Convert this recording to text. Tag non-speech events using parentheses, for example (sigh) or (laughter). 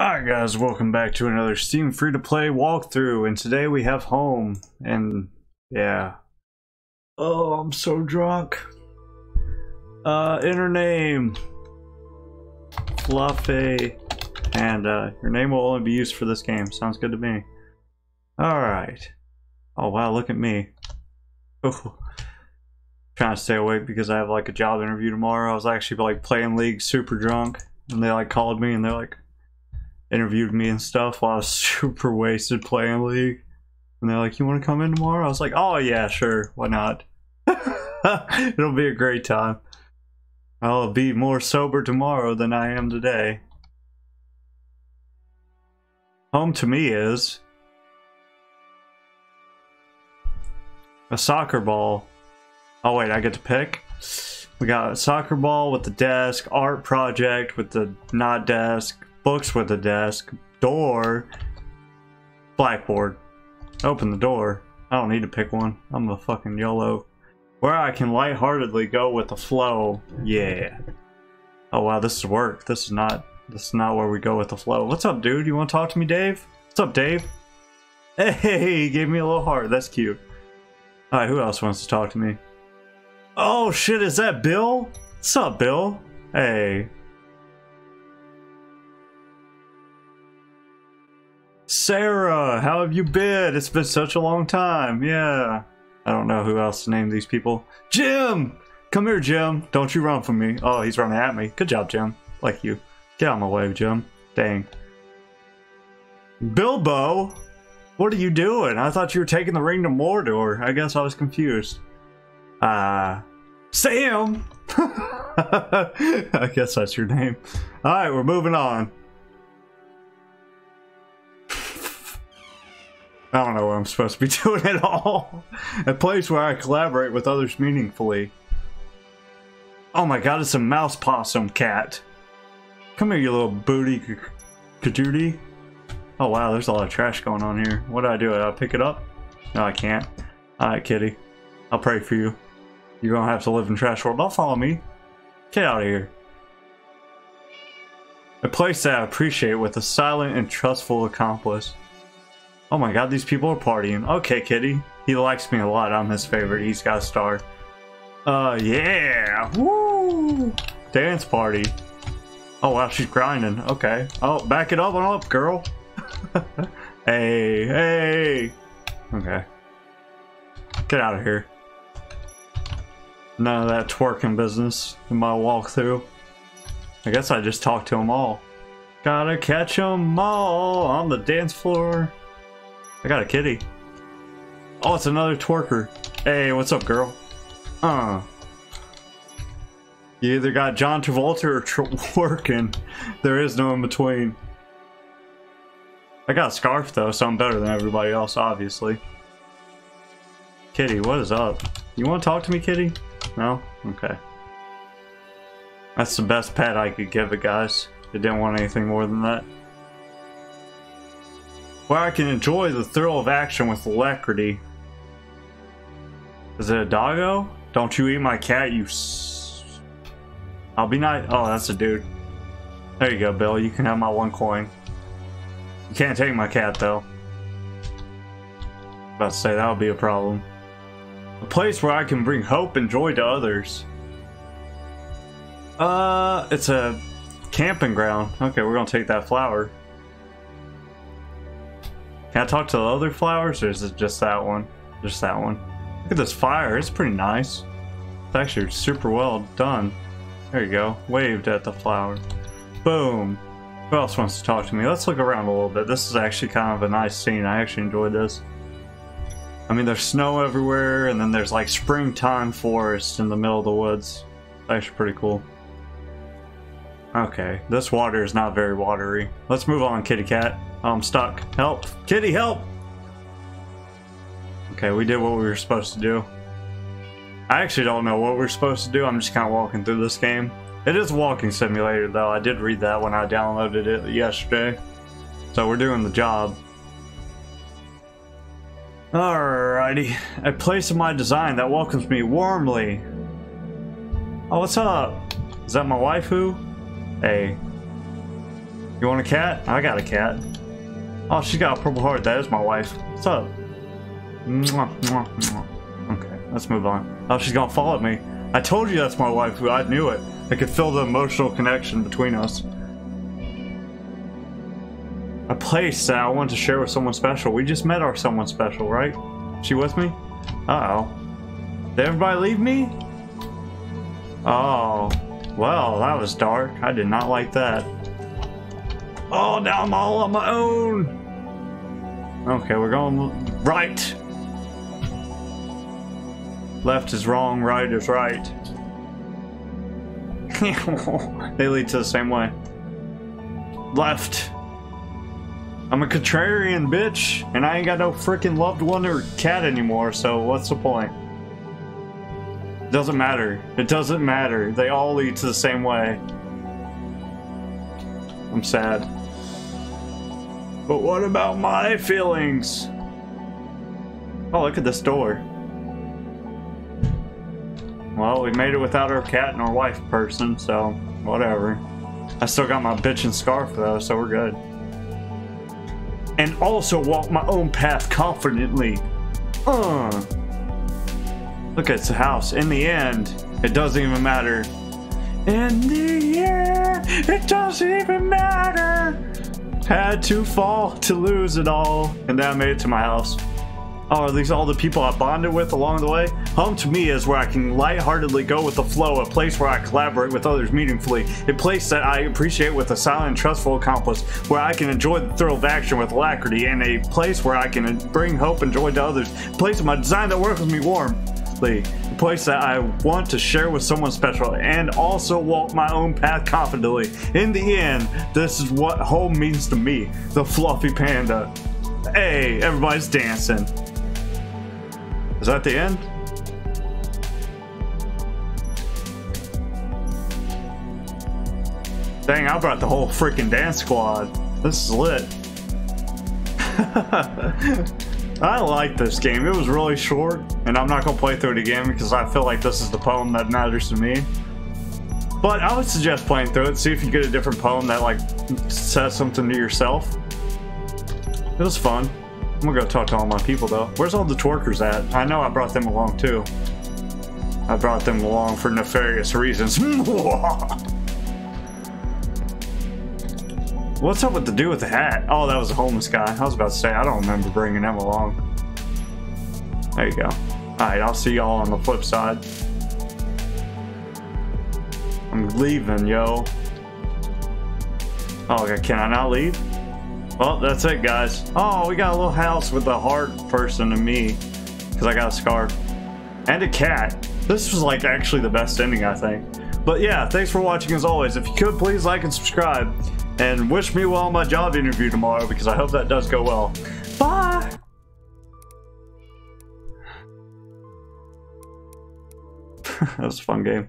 Alright guys, welcome back to another Steam free-to-play walkthrough, and today we have home, and yeah. Oh, I'm so drunk. Uh, inner name. Fluffy. And, uh, your name will only be used for this game. Sounds good to me. Alright. Oh wow, look at me. Oh. (laughs) Trying to stay awake because I have like a job interview tomorrow. I was actually like playing League super drunk, and they like called me and they're like, interviewed me and stuff while I was (laughs) super wasted playing League. And they're like, You want to come in tomorrow? I was like, Oh, yeah, sure. Why not? (laughs) It'll be a great time. I'll be more sober tomorrow than I am today. Home to me is a soccer ball. Oh, wait, I get to pick? We got a soccer ball with the desk, art project with the not desk, books with a desk, door, blackboard. Open the door. I don't need to pick one. I'm a fucking YOLO. Where I can lightheartedly go with the flow. Yeah. Oh wow, this is work. This is not this is not where we go with the flow. What's up, dude? You wanna talk to me, Dave? What's up, Dave? Hey, he (laughs) gave me a little heart. That's cute. Alright, who else wants to talk to me? Oh shit, is that Bill? What's up, Bill? Hey, Sarah, how have you been? It's been such a long time. Yeah. I don't know who else to name these people. Jim! Come here, Jim. Don't you run from me. Oh, he's running at me. Good job, Jim. Like you. Get out of my way, Jim. Dang. Bilbo? What are you doing? I thought you were taking the ring to Mordor. I guess I was confused. Uh, Sam! (laughs) I guess that's your name. Alright, we're moving on. I don't know what I'm supposed to be (laughs) doing at all. A place where I collaborate with others meaningfully. Oh my god, it's a mouse possum cat. Come here, you little booty kajuti. Oh wow, there's a lot of trash going on here. What do I do? I pick it up? No, I can't. Alright, kitty. I'll pray for you. You're gonna have to live in trash world. Don't follow me. Get out of here. A place that I appreciate with a silent and trustful accomplice. Oh my god, these people are partying. Okay, kitty. He likes me a lot. I'm his favorite. He's got a star. Uh, yeah. Woo! Dance party. Oh, wow, she's grinding. Okay. Oh, back it up and up, girl. (laughs) hey, hey. Okay. Get out of here. None of that twerking business in my walkthrough. I guess I just talked to them all. Gotta catch them all on the dance floor. I got a kitty. Oh, it's another twerker. Hey, what's up, girl? Uh. You either got John Travolta or (laughs) twerking. There is no in between. I got a scarf, though, so I'm better than everybody else, obviously. Kitty, what is up? You want to talk to me, kitty? No? Okay. That's the best pet I could give it, guys. It didn't want anything more than that where I can enjoy the thrill of action with alacrity. Is it a doggo? Don't you eat my cat, you I'll be nice. Oh, that's a dude. There you go, Bill. You can have my one coin. You can't take my cat, though. About to say, that would be a problem. A place where I can bring hope and joy to others. Uh, it's a camping ground. Okay, we're gonna take that flower. Can I talk to the other flowers, or is it just that one? Just that one. Look at this fire. It's pretty nice. It's actually super well done. There you go. Waved at the flower. Boom. Who else wants to talk to me? Let's look around a little bit. This is actually kind of a nice scene. I actually enjoyed this. I mean, there's snow everywhere, and then there's like springtime forest in the middle of the woods. Actually pretty cool. Okay, this water is not very watery. Let's move on, kitty cat. I'm stuck. Help! Kitty, help! Okay, we did what we were supposed to do. I actually don't know what we're supposed to do. I'm just kind of walking through this game. It is a walking simulator, though. I did read that when I downloaded it yesterday. So we're doing the job. Alrighty. A place of my design that welcomes me warmly. Oh, what's up? Is that my waifu? Hey. You want a cat? I got a cat. Oh, she's got a purple heart. That is my wife. What's up? Okay, let's move on. Oh, she's gonna follow me. I told you that's my wife. I knew it. I could feel the emotional connection between us. A place that I wanted to share with someone special. We just met our someone special, right? She with me? Uh-oh. Did everybody leave me? Oh. Well, that was dark. I did not like that. Oh, now I'm all on my own. Okay, we're going right. Left is wrong, right is right. (laughs) they lead to the same way. Left. I'm a contrarian bitch, and I ain't got no freaking loved one or cat anymore, so what's the point? It doesn't matter. It doesn't matter. They all lead to the same way. I'm sad. But what about my feelings? Oh, look at this door. Well, we made it without our cat and our wife person, so whatever. I still got my bitch and scarf though, so we're good and also walk my own path confidently. Uh. Look, it's a house. In the end, it doesn't even matter. In the end, it doesn't even matter. Had to fall to lose it all, and I made it to my house. Oh, are these all the people I bonded with along the way? Home to me is where I can lightheartedly go with the flow, a place where I collaborate with others meaningfully, a place that I appreciate with a silent trustful accomplice, where I can enjoy the thrill of action with alacrity, and a place where I can bring hope and joy to others, a place of my design that works with me a place that I want to share with someone special, and also walk my own path confidently. In the end, this is what home means to me, the fluffy panda. Hey, everybody's dancing. Is that the end? Dang, I brought the whole freaking dance squad. This is lit. (laughs) I like this game. It was really short, and I'm not going to play through it again because I feel like this is the poem that matters to me. But I would suggest playing through it, see if you get a different poem that like says something to yourself. It was fun. I'm gonna go talk to all my people though. Where's all the twerkers at? I know I brought them along too. I brought them along for nefarious reasons. (laughs) What's up with the dude with the hat? Oh, that was a homeless guy. I was about to say, I don't remember bringing them along. There you go. Alright, I'll see y'all on the flip side. I'm leaving, yo. Oh, can I not leave? Well, that's it, guys. Oh, we got a little house with a heart person and me. Because I got a scarf. And a cat. This was, like, actually the best ending, I think. But yeah, thanks for watching as always. If you could, please like and subscribe. And wish me well on my job interview tomorrow, because I hope that does go well. Bye! (laughs) that was a fun game.